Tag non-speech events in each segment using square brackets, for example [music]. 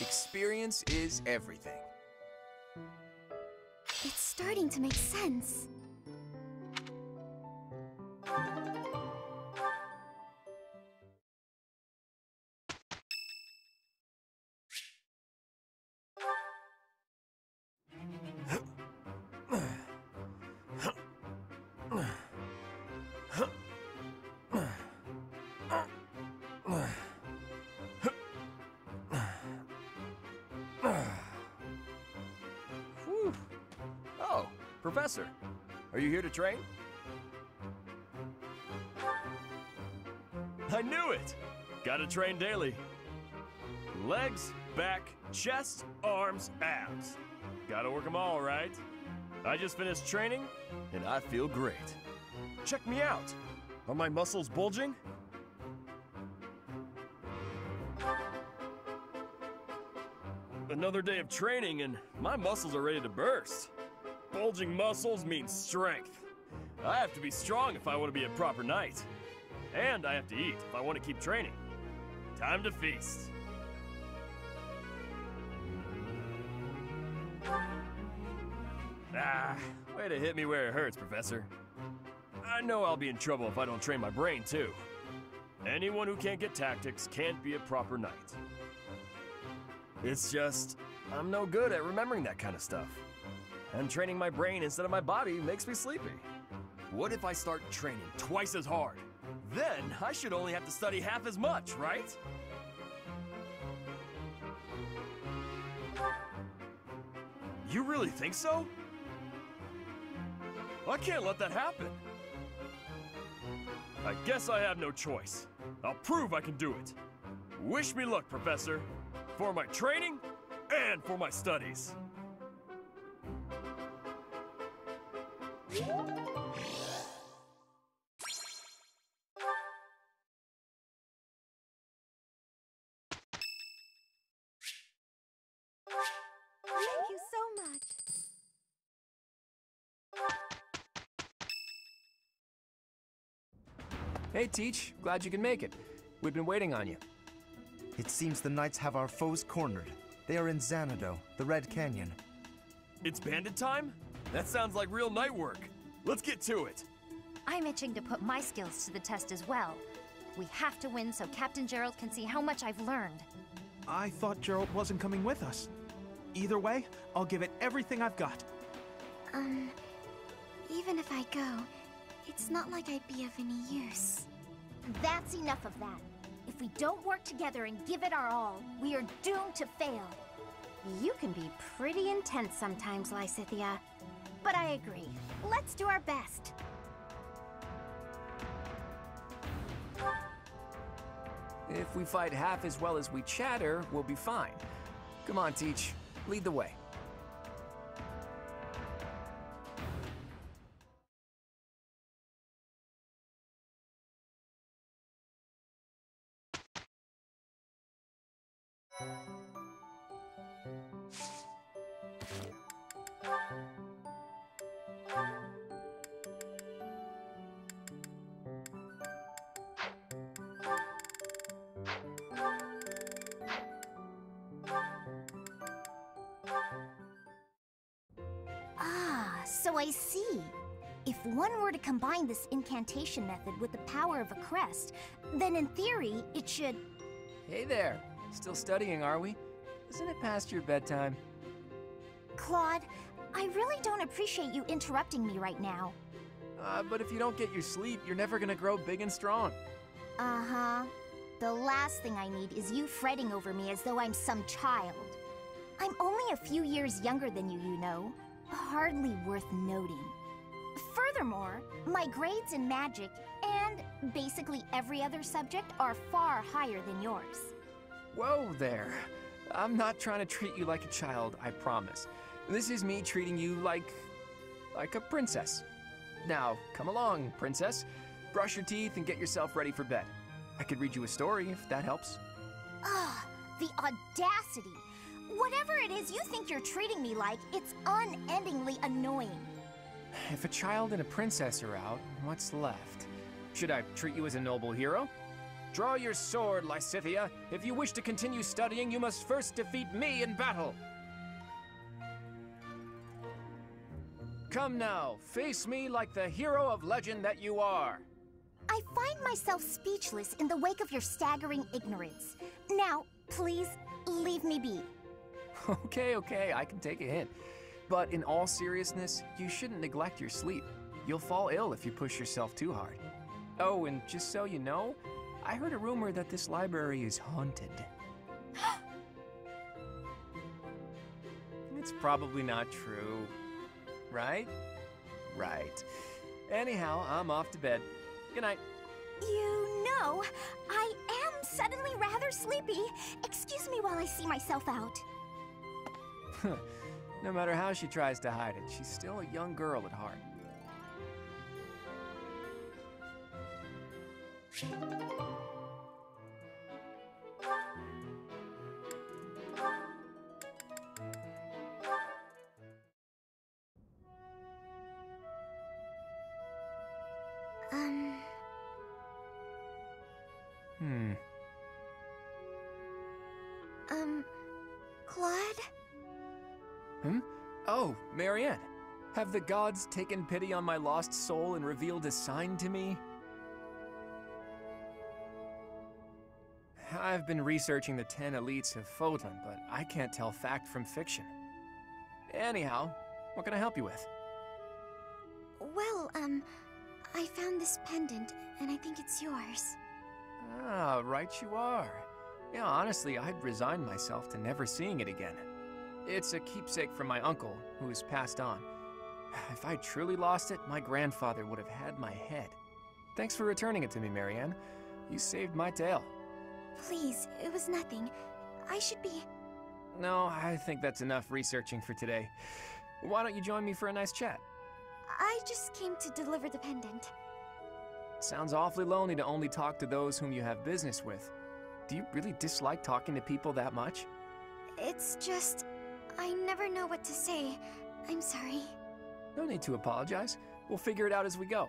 Experience is everything. It's starting to make sense. Train? I knew it! Gotta train daily. Legs, back, chest, arms, abs. Gotta work them all, right? I just finished training, and I feel great. Check me out! Are my muscles bulging? Another day of training, and my muscles are ready to burst. Bulging muscles means strength. I have to be strong if I want to be a proper knight. And I have to eat if I want to keep training. Time to feast. Ah, way to hit me where it hurts, Professor. I know I'll be in trouble if I don't train my brain, too. Anyone who can't get tactics can't be a proper knight. It's just, I'm no good at remembering that kind of stuff. And training my brain instead of my body makes me sleepy. What if I start training twice as hard? Then I should only have to study half as much, right? You really think so? I can't let that happen. I guess I have no choice. I'll prove I can do it. Wish me luck, Professor. For my training and for my studies. Hey, Teach. Glad you can make it. We've been waiting on you. It seems the knights have our foes cornered. They are in Zanado, the Red Canyon. It's bandit time? That sounds like real knight work. Let's get to it. I'm itching to put my skills to the test as well. We have to win so Captain Jeralt can see how much I've learned. I thought Jeralt wasn't coming with us. Either way, I'll give it everything I've got. Um, even if I go, it's not like I'd be of any use. That's enough of that. If we don't work together and give it our all, we are doomed to fail. You can be pretty intense sometimes, Lysithea. But I agree. Let's do our best. If we fight half as well as we chatter, we'll be fine. Come on, Teach. Lead the way. Combine this incantation method with the power of a crest, then in theory, it should. Hey there. Still studying, are we? Isn't it past your bedtime? Claude, I really don't appreciate you interrupting me right now. Uh, but if you don't get your sleep, you're never gonna grow big and strong. Uh huh. The last thing I need is you fretting over me as though I'm some child. I'm only a few years younger than you, you know. Hardly worth noting. Furthermore, my grades in magic and basically every other subject are far higher than yours. Whoa there. I'm not trying to treat you like a child, I promise. This is me treating you like. like a princess. Now, come along, princess. Brush your teeth and get yourself ready for bed. I could read you a story if that helps. Ugh, the audacity! Whatever it is you think you're treating me like, it's unendingly annoying. If a child and a princess are out, what's left? Should I treat you as a noble hero? Draw your sword, Lysithea. If you wish to continue studying, you must first defeat me in battle. Come now, face me like the hero of legend that you are. I find myself speechless in the wake of your staggering ignorance. Now, please, leave me be. [laughs] Okay, okay, I can take a hint. But in all seriousness, you shouldn't neglect your sleep. You'll fall ill if you push yourself too hard. Oh, and just so you know, I heard a rumor that this library is haunted. [gasps] it's probably not true. Right? Right. Anyhow, I'm off to bed. Good night. You know, I am suddenly rather sleepy. Excuse me while I see myself out. [laughs] no matter how she tries to hide it, she's still a young girl at heart. The gods taken pity on my lost soul and revealed a sign to me? I've been researching the ten elites of Fodlan, but I can't tell fact from fiction. Anyhow, what can I help you with? Well, um, I found this pendant, and I think it's yours. Ah, right you are. Yeah, honestly, I'd resigned myself to never seeing it again. It's a keepsake from my uncle, who has passed on. If I truly lost it, my grandfather would have had my head. Thanks for returning it to me, Marianne. You saved my tail. Please, it was nothing. I should be. No, I think that's enough researching for today. Why don't you join me for a nice chat? I just came to deliver the pendant. Sounds awfully lonely to only talk to those whom you have business with. Do you really dislike talking to people that much? It's just. I never know what to say. I'm sorry. No need to apologize. We'll figure it out as we go.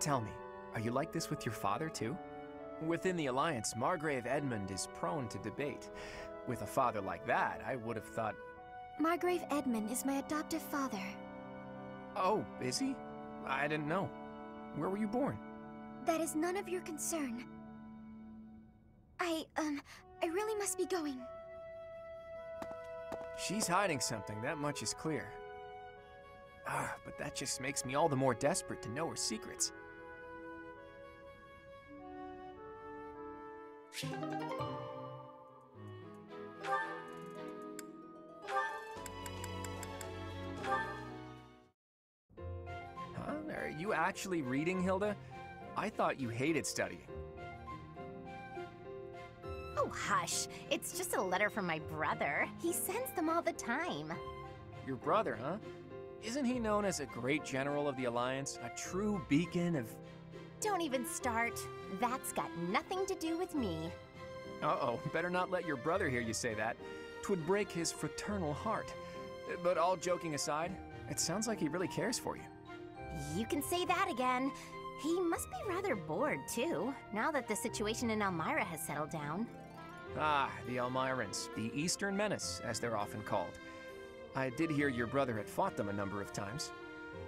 Tell me, are you like this with your father too? Within the Alliance, Margrave Edmund is prone to debate. With a father like that, I would have thought, Margrave Edmund is my adoptive father. oh, is he? I didn't know. Where were you born? That is none of your concern. I, um, I really must be going. She's hiding something, that much is clear. Ah, but that just makes me all the more desperate to know her secrets. Huh? Are you actually reading, Hilda? I thought you hated studying. Oh, hush. It's just a letter from my brother. He sends them all the time. Your brother, huh? Isn't he known as a great general of the Alliance? A true beacon of. Don't even start. That's got nothing to do with me. Uh oh, [laughs] better not let your brother hear you say that. Twould break his fraternal heart. But all joking aside, it sounds like he really cares for you. You can say that again. He must be rather bored, too, now that the situation in Almyra has settled down. Ah, the Almyrans, the Eastern Menace, as they're often called. I did hear your brother had fought them a number of times.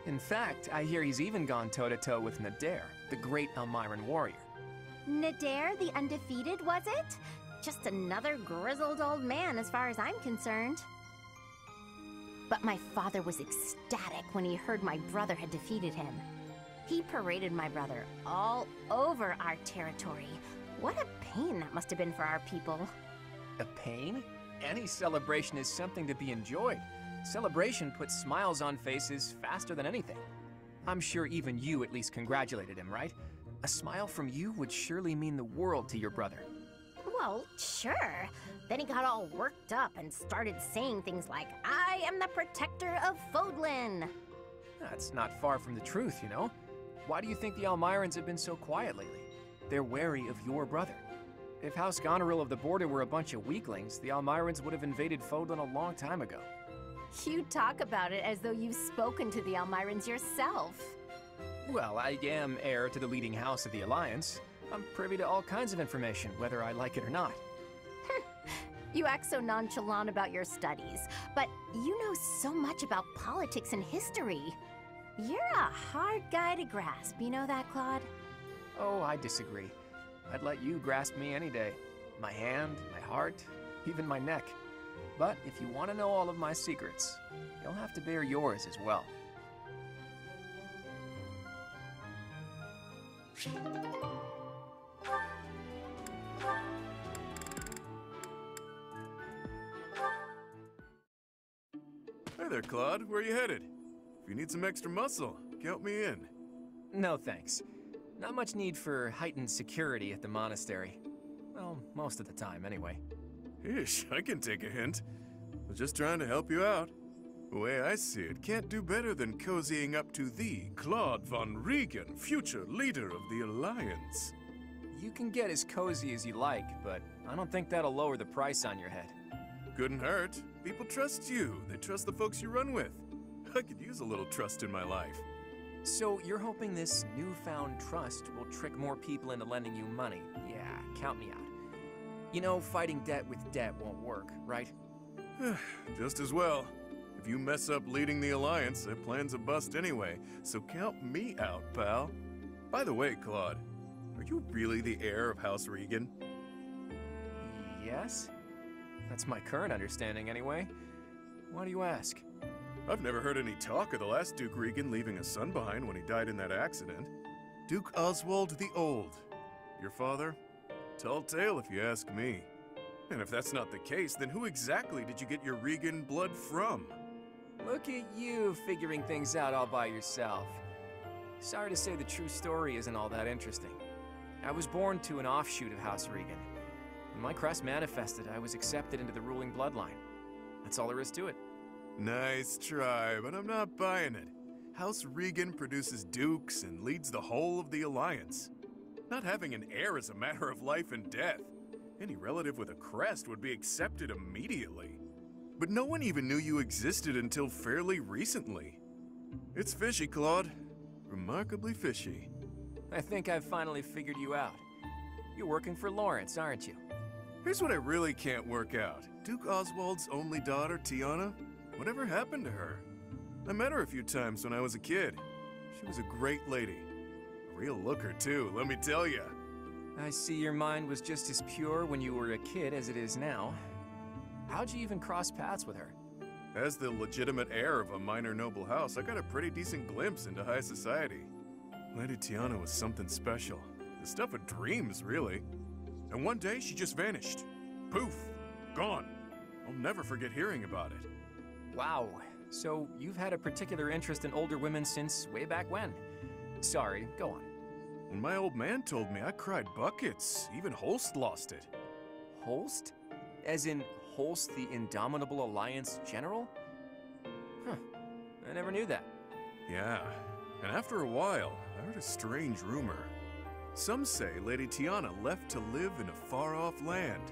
In fact, I hear he's even gone toe to toe with Nader, the great Almyran warrior. Nader the Undefeated, was it? Just another grizzled old man as far as I'm concerned. But my father was ecstatic when he heard my brother had defeated him. He paraded my brother all over our territory. What a pain that must have been for our people. A pain? Any celebration is something to be enjoyed. Celebration puts smiles on faces faster than anything. I'm sure even you at least congratulated him, right? A smile from you would surely mean the world to your brother. Well, sure. Then he got all worked up and started saying things like, I am the protector of Fodlan. That's not far from the truth, you know? Why do you think the Almyrans have been so quiet lately? they're wary of your brother. If House Goneril of the Border were a bunch of weaklings, the Almyrans would have invaded Fodlan a long time ago. You talk about it as though you've spoken to the Almyrans yourself. Well, I am heir to the leading house of the Alliance. I'm privy to all kinds of information, whether I like it or not. [laughs] You act so nonchalant about your studies, but you know so much about politics and history. You're a hard guy to grasp, you know that, Claude? Oh, I disagree. I'd let you grasp me any day. My hand, my heart, even my neck. But if you want to know all of my secrets, you'll have to bear yours as well. Hey there, Claude. Where are you headed? If you need some extra muscle, count me in. No thanks. Not much need for heightened security at the monastery. Well, most of the time, anyway. Ish, I can take a hint. I was just trying to help you out. The way I see it, can't do better than cozying up to thee, Claude von Riegan, future leader of the Alliance. You can get as cozy as you like, but I don't think that'll lower the price on your head. Couldn't hurt. People trust you. They trust the folks you run with. [laughs] I could use a little trust in my life. So you're hoping this newfound trust will trick more people into lending you money? Yeah, count me out. You know, fighting debt with debt won't work, right? [sighs] Just as well. If you mess up leading the Alliance, their plan's a bust anyway, so count me out, pal. By the way, Claude, are you really the heir of House Riegan? Yes? That's my current understanding, anyway. Why do you ask? I've never heard any talk of the last Duke Riegan leaving a son behind when he died in that accident. Duke Oswald the Old. Your father? Tall tale if you ask me. And if that's not the case, then who exactly did you get your Riegan blood from? Look at you figuring things out all by yourself. Sorry to say the true story isn't all that interesting. I was born to an offshoot of House Riegan. When my crest manifested, I was accepted into the ruling bloodline. That's all there is to it. Nice try, but I'm not buying it. House Riegan produces dukes and leads the whole of the Alliance. Not having an heir is a matter of life and death. Any relative with a crest would be accepted immediately. But no one even knew you existed until fairly recently. It's fishy, Claude. Remarkably fishy. I think I've finally figured you out. You're working for Lorenz, aren't you? Here's what I really can't work out. Duke Oswald's only daughter, Tiana, whatever happened to her? I met her a few times when I was a kid. She was a great lady. Real looker, too, let me tell you. I see your mind was just as pure when you were a kid as it is now. How'd you even cross paths with her? As the legitimate heir of a minor noble house, I got a pretty decent glimpse into high society. Lady Tiana was something special. The stuff of dreams, really. And one day she just vanished. Poof! Gone. I'll never forget hearing about it. Wow. So you've had a particular interest in older women since way back when. Sorry, go on. When my old man told me, I cried buckets. Even Holst lost it. Holst? As in Holst the Indomitable Alliance General? Huh. I never knew that. Yeah. And after a while, I heard a strange rumor. Some say Lady Tiana left to live in a far-off land.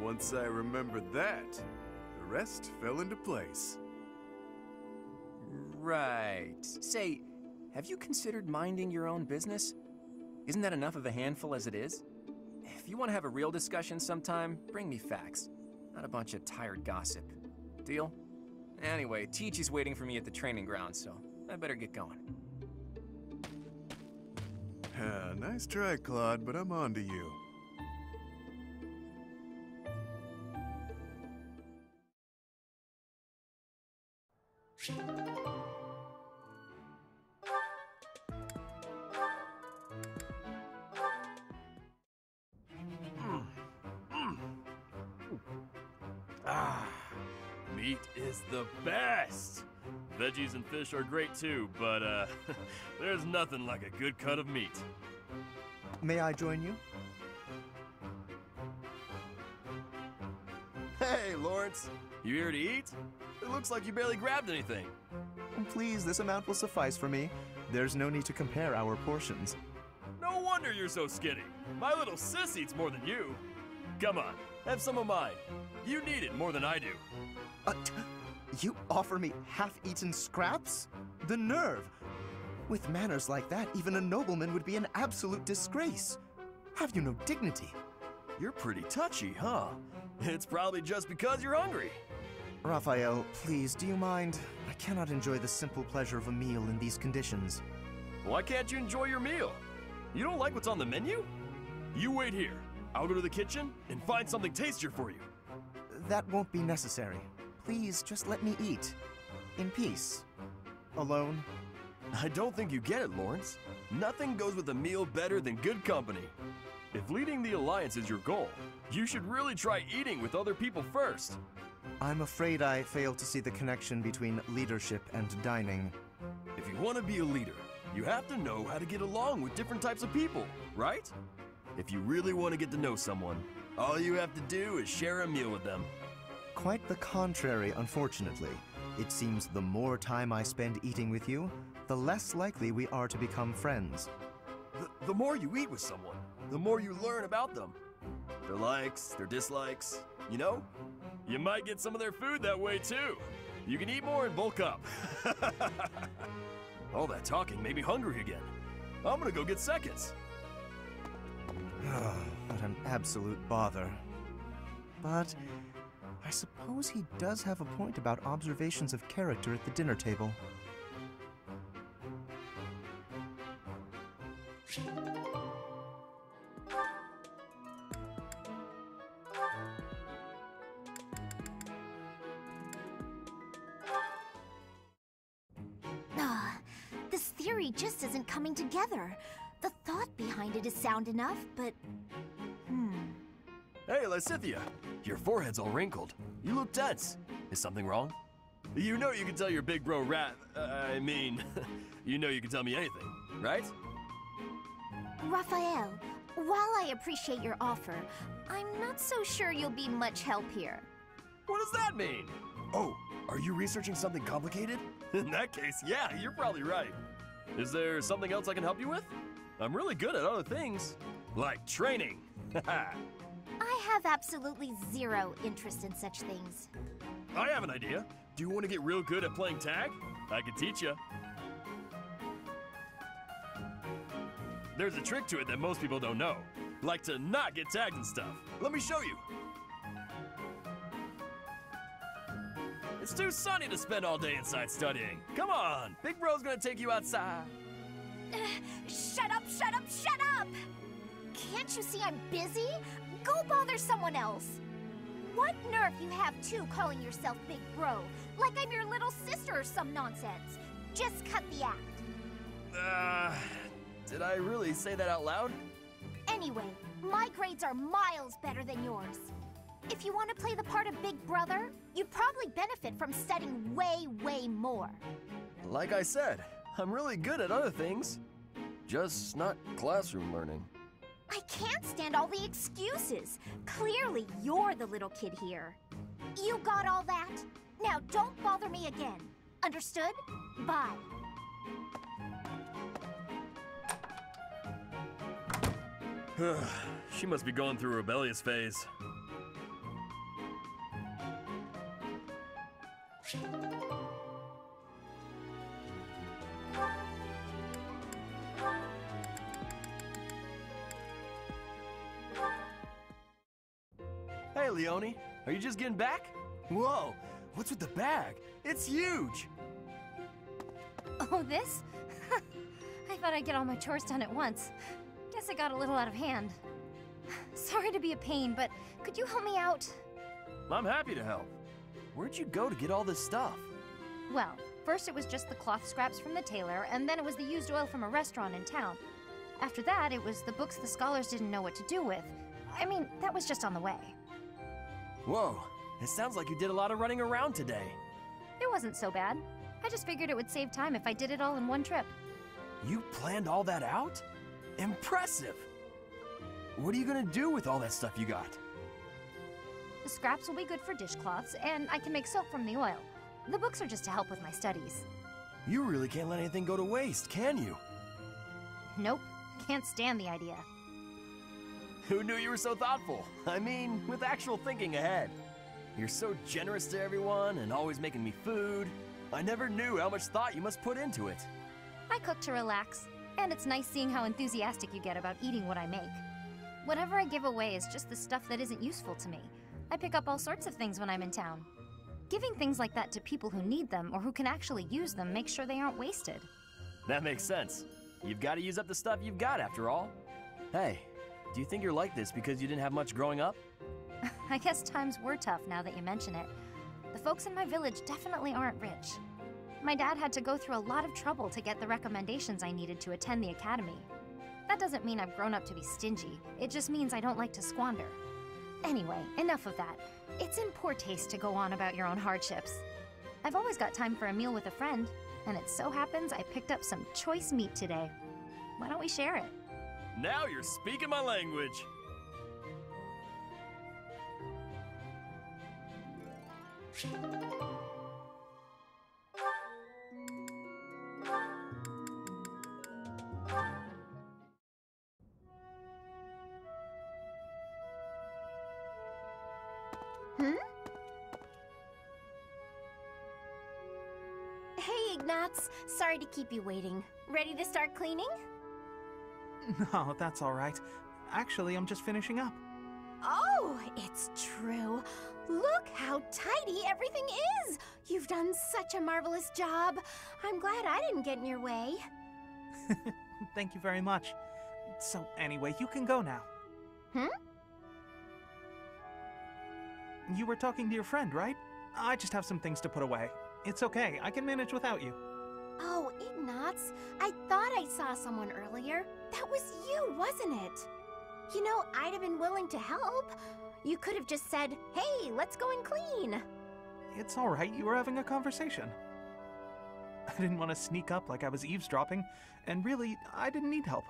Once I remembered that, the rest fell into place. Right. Say, have you considered minding your own business? Isn't that enough of a handful as it is? If you want to have a real discussion sometime, bring me facts, not a bunch of tired gossip. Deal? Anyway, Teach is waiting for me at the training ground, so I better get going. Ah, nice try, Claude, but I'm on to you. Ah, the best. Veggies and fish are great too, but uh, [laughs] there's nothing like a good cut of meat. May I join you? Hey, Lorenz, you here to eat? It looks like you barely grabbed anything. Please, this amount will suffice for me. There's no need to compare our portions. No wonder wonder you're so skinny. My little sis eats more than you. Come on, have some of mine. You need it more than I do. Offer me half-eaten scraps? The nerve! With manners like that, even a nobleman would be an absolute disgrace. Have you no dignity? You're pretty touchy, huh? It's probably just because you're hungry. Raphael, please, do you mind? I cannot enjoy the simple pleasure of a meal in these conditions. Why can't you enjoy your meal? You don't like what's on the menu? You wait here. I'll go to the kitchen and find something tastier for you. That won't be necessary. Please, just let me eat. In peace. Alone. I don't think you get it, Lorenz. Nothing goes with a meal better than good company. If leading the Alliance is your goal, you should really try eating with other people first. I'm afraid I fail to see the connection between leadership and dining. If you want to be a leader, you have to know how to get along with different types of people, right? If you really want to get to know someone, all you have to do is share a meal with them. Quite the contrary, unfortunately. It seems the more time I spend eating with you, the less likely we are to become friends. The, the more you eat with someone, the more you learn about them. Their likes, their dislikes, you know? You might get some of their food that way too. You can eat more and bulk up. [laughs] All that talking made me hungry again. I'm gonna go get seconds. [sighs] what an absolute bother. But I suppose he does have a point about observations of character at the dinner table. Ah, this theory just isn't coming together. The thought behind it is sound enough, but. Lysithea, your forehead's all wrinkled. You look tense. Is something wrong? You know you can tell your big bro rat. Uh, I mean, [laughs] you know you can tell me anything, right? Raphael, while I appreciate your offer, I'm not so sure you'll be much help here. What does that mean? Oh, are you researching something complicated? [laughs] In that case, yeah, you're probably right. Is there something else I can help you with? I'm really good at other things, like training. [laughs] I have absolutely zero interest in such things. I have an idea. Do you want to get real good at playing tag? I can teach you. There's a trick to it that most people don't know, like to not get tagged and stuff. Let me show you. It's too sunny to spend all day inside studying. Come on, Big Bro's gonna take you outside. [sighs] Shut up, shut up, shut up! Can't you see I'm busy? Go bother someone else. What nerve you have, too, calling yourself Big Bro, like I'm your little sister or some nonsense. Just cut the act. Uh, did I really say that out loud? Anyway, my grades are miles better than yours. If you want to play the part of Big Brother, you'd probably benefit from studying way, way more. Like I said, I'm really good at other things. Just not classroom learning. I can't stand all the excuses. Clearly, you're the little kid here. You got all that? Now don't bother me again. Understood? Bye. [sighs] she must be going through a rebellious phase. Leonie, are you just getting back? Whoa, what's with the bag? It's huge! Oh, this? [laughs] I thought I'd get all my chores done at once. Guess I got a little out of hand. [sighs] Sorry to be a pain, but could you help me out? I'm happy to help. Where'd you go to get all this stuff? Well, first it was just the cloth scraps from the tailor, and then it was the used oil from a restaurant in town. After that, it was the books the scholars didn't know what to do with. I mean, that was just on the way. Whoa, it sounds like you did a lot of running around today. It wasn't so bad. I just figured it would save time if I did it all in one trip. You planned all that out? Impressive! What are you gonna do with all that stuff you got? The scraps will be good for dishcloths, and I can make soap from the oil. The books are just to help with my studies. You really can't let anything go to waste, can you? Nope, Can't stand the idea. Who knew you were so thoughtful? I mean, with actual thinking ahead. You're so generous to everyone and always making me food. I never knew how much thought you must put into it. I cook to relax, and it's nice seeing how enthusiastic you get about eating what I make. Whatever I give away is just the stuff that isn't useful to me. I pick up all sorts of things when I'm in town. Giving things like that to people who need them or who can actually use them makes sure they aren't wasted. That makes sense. You've got to use up the stuff you've got after all. Hey, do you think you're like this because you didn't have much growing up? [laughs] I guess times were tough now that you mention it. The folks in my village definitely aren't rich. My dad had to go through a lot of trouble to get the recommendations I needed to attend the academy. That doesn't mean I've grown up to be stingy, it just means I don't like to squander. Anyway, enough of that. It's in poor taste to go on about your own hardships. I've always got time for a meal with a friend, and it so happens I picked up some choice meat today. Why don't we share it? Now you're speaking my language. Hmm? Hey, Ignatz. Sorry to keep you waiting. Ready to start cleaning? [laughs] No, that's all right. Actually, I'm just finishing up. Oh, it's true. Look how tidy everything is. You've done such a marvelous job. I'm glad I didn't get in your way. [laughs] Thank you very much. So, anyway, you can go now. Hmm? You were talking to your friend, right? I just have some things to put away. It's okay, I can manage without you. Oh, Ignatz, I thought I saw someone earlier. That was you, wasn't it? You know, I'd have been willing to help. You could have just said, hey, let's go and clean. It's all right, you were having a conversation. I didn't want to sneak up like I was eavesdropping, and really, I didn't need help.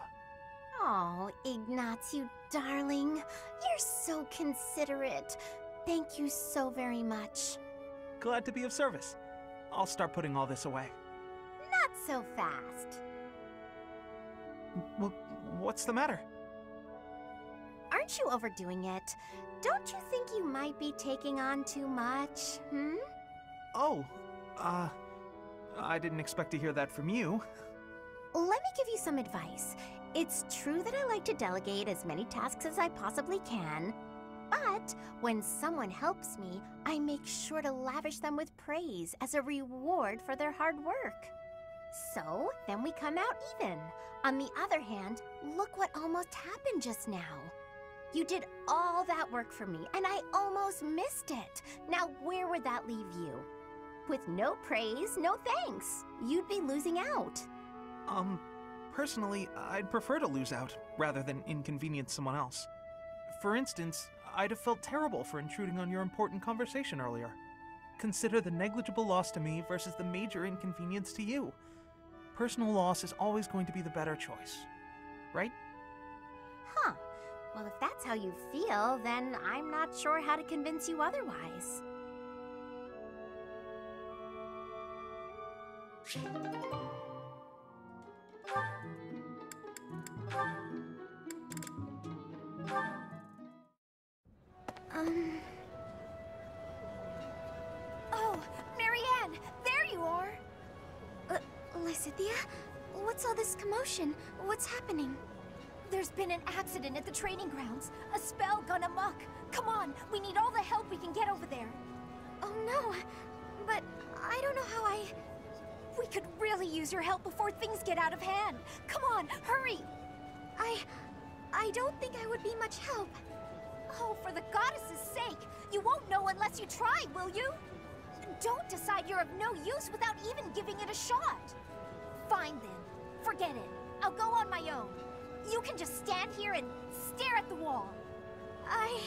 Oh, Ignatz, you darling. You're so considerate. Thank you so very much. Glad to be of service. I'll start putting all this away. Not so fast. W what's the matter? Aren't you overdoing it? Don't you think you might be taking on too much, hmm? Oh, uh, I didn't expect to hear that from you. Let me give you some advice. It's true that I like to delegate as many tasks as I possibly can, but when someone helps me, I make sure to lavish them with praise as a reward for their hard work. So, then we come out even. On the other hand, look what almost happened just now. You did all that work for me, and I almost missed it. Now, where would that leave you? With no praise, no thanks. You'd be losing out. Um, personally, I'd prefer to lose out rather than inconvenience someone else. For instance, I'd have felt terrible for intruding on your important conversation earlier. Consider the negligible loss to me versus the major inconvenience to you. Personal loss is always going to be the better choice. Right? Huh. Well, if that's how you feel, then I'm not sure how to convince you otherwise. Um. Lysithea? What's all this commotion? What's happening? There's been an accident at the training grounds. A spell gone amok. Come on, we need all the help we can get over there. Oh no! But I don't know how I. We could really use your help before things get out of hand. Come on, hurry! I. I don't think I would be much help. Oh, for the goddess's sake! You won't know unless you try, will you? Don't decide you're of no use without even giving it a shot. Fine then. Forget it. I'll go on my own. You can just stand here and stare at the wall. I.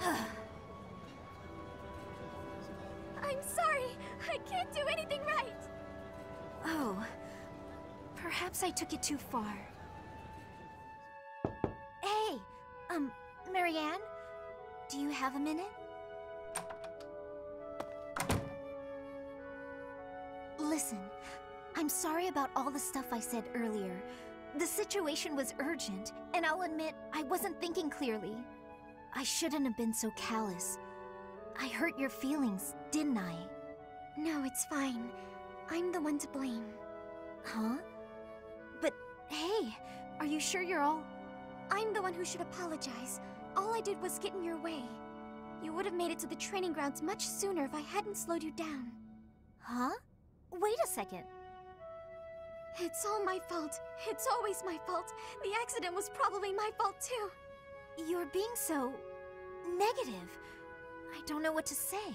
[sighs] I'm sorry. I can't do anything right. Oh. Perhaps I took it too far. Hey! Um, Marianne? Do you have a minute? Listen, I'm sorry about all the stuff I said earlier. The situation was urgent, and I'll admit I wasn't thinking clearly. I shouldn't have been so callous. I hurt your feelings, didn't I? No, it's fine. I'm the one to blame. Huh? But hey, are you sure you're all. I'm the one who should apologize. All I did was get in your way. You would have made it to the training grounds much sooner if I hadn't slowed you down. Huh? Wait a second. It's all my fault. It's always my fault. The accident was probably my fault too. You're being so. negative. I don't know what to say.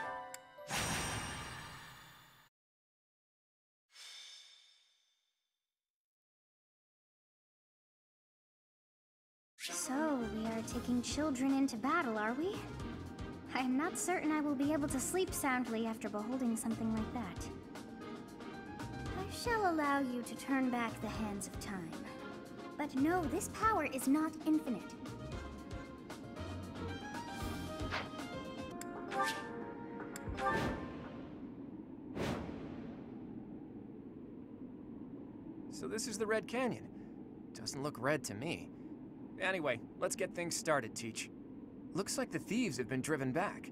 [laughs] So, we are taking children into battle, are we? I am not certain I will be able to sleep soundly after beholding something like that. I shall allow you to turn back the hands of time. But no, this power is not infinite. So this is the Red Canyon. Doesn't look red to me. Anyway, let's get things started, Teach. Looks like the thieves have been driven back.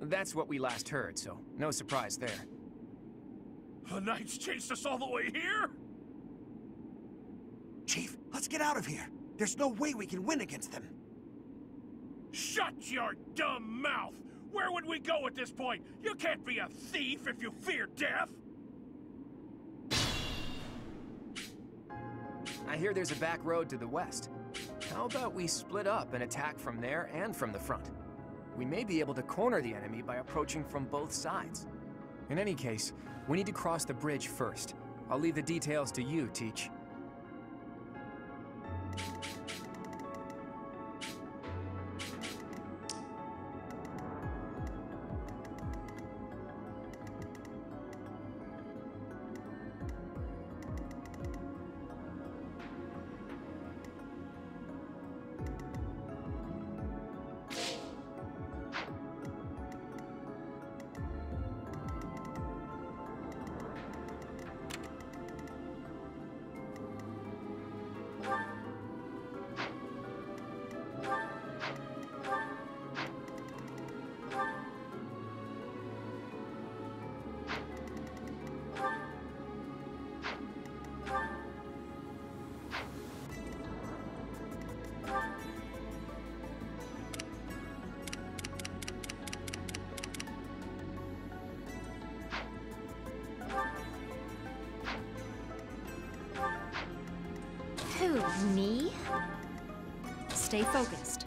That's what we last heard, so no surprise there. The Knights chased us all the way here? Chief, let's get out of here. There's no way we can win against them. Shut your dumb mouth! Where would we go at this point? You can't be a thief if you fear death! I hear there's a back road to the west. How about we split up and attack from there and from the front? We may be able to corner the enemy by approaching from both sides. In any case, we need to cross the bridge first. I'll leave the details to you, Teach. Who, me? Stay focused.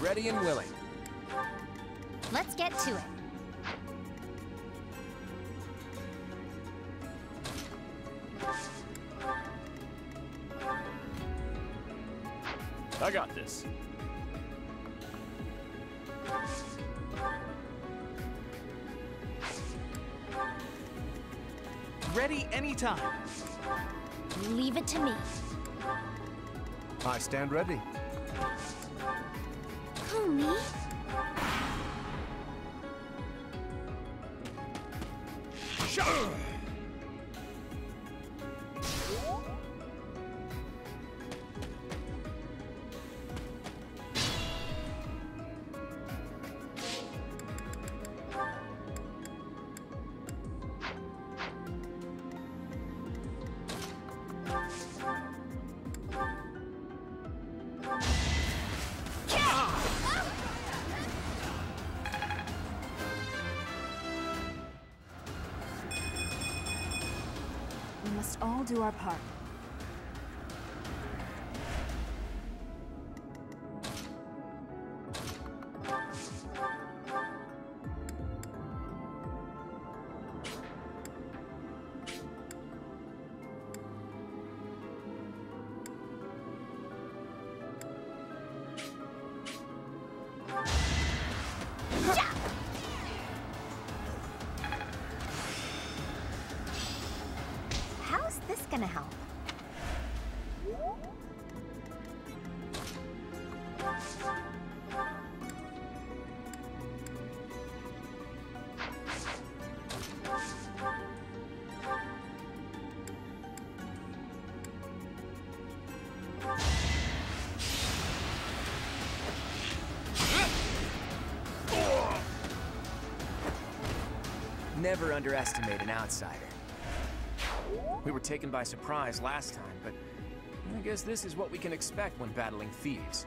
Ready and willing. Let's get to it. I got this. Ready anytime. Leave it to me. I stand ready. Who, me? Never underestimate an outsider. We were taken by surprise last time, but I guess this is what we can expect when battling thieves.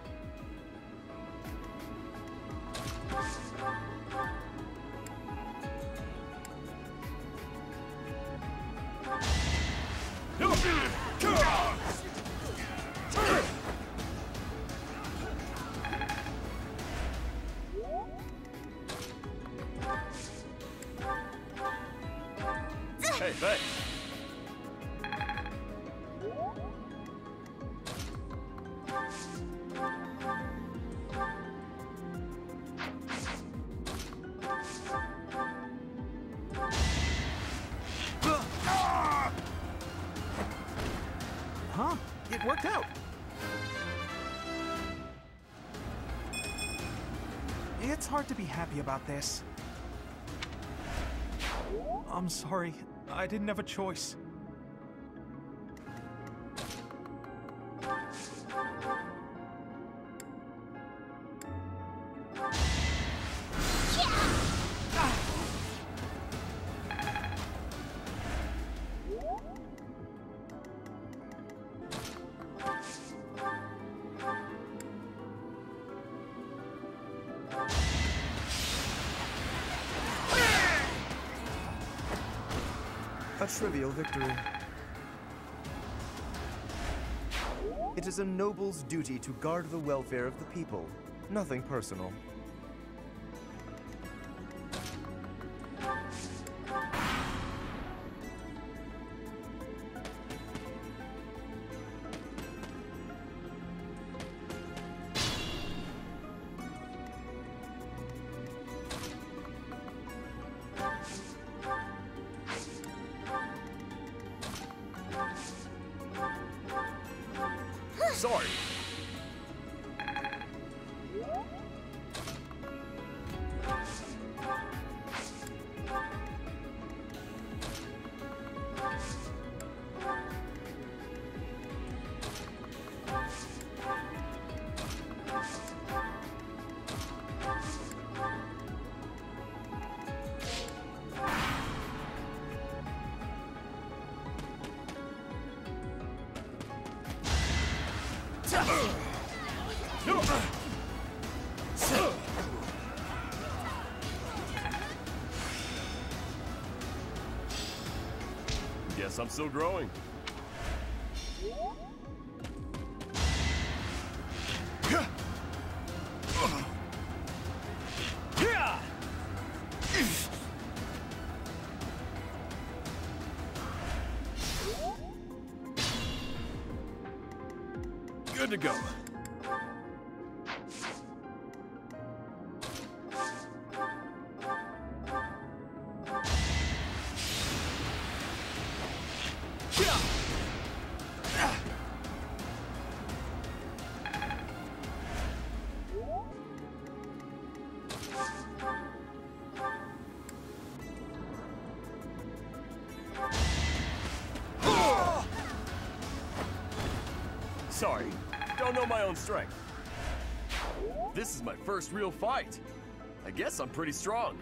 Hey, thanks. Huh? It worked out. It's hard to be happy about this. I'm sorry. I didn't have a choice. Victory. It is a noble's duty to guard the welfare of the people. Nothing personal. Sorry. Guess I'm still growing. To go. Sorry, know my own strength. This is my first real fight. I guess I'm pretty strong.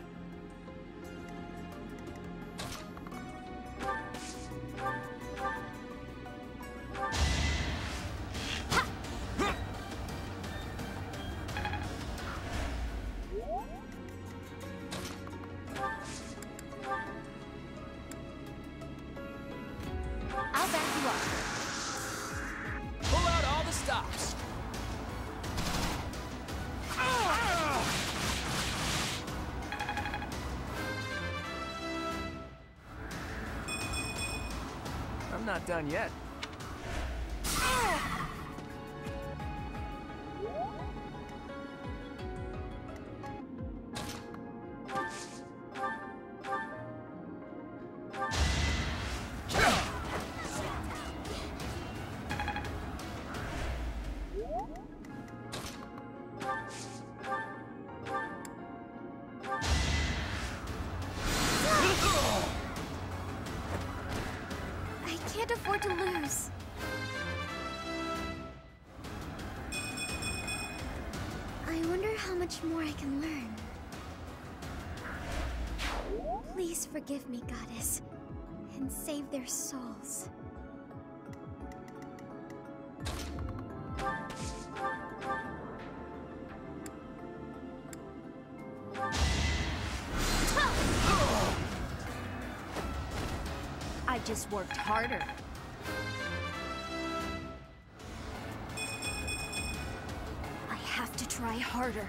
Not done yet. Their souls. I just worked harder. I have to try harder.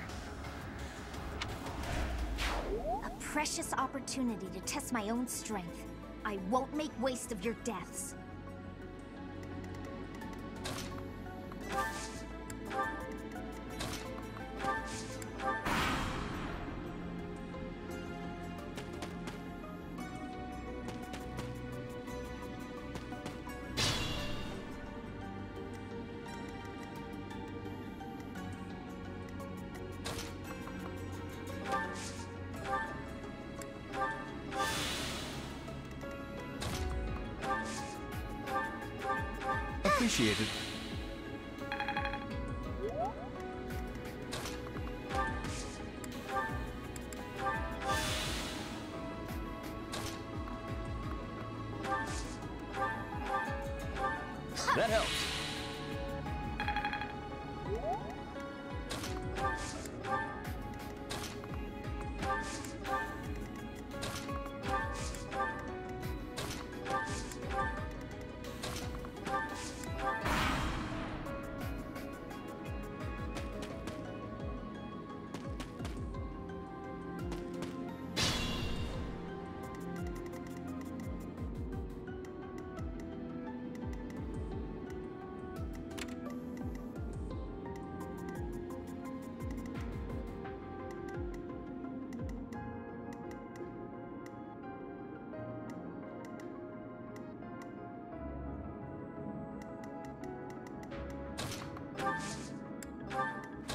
A precious opportunity to test my own strength. I won't make waste of your deaths.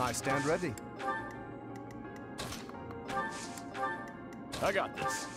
I stand ready. I got this.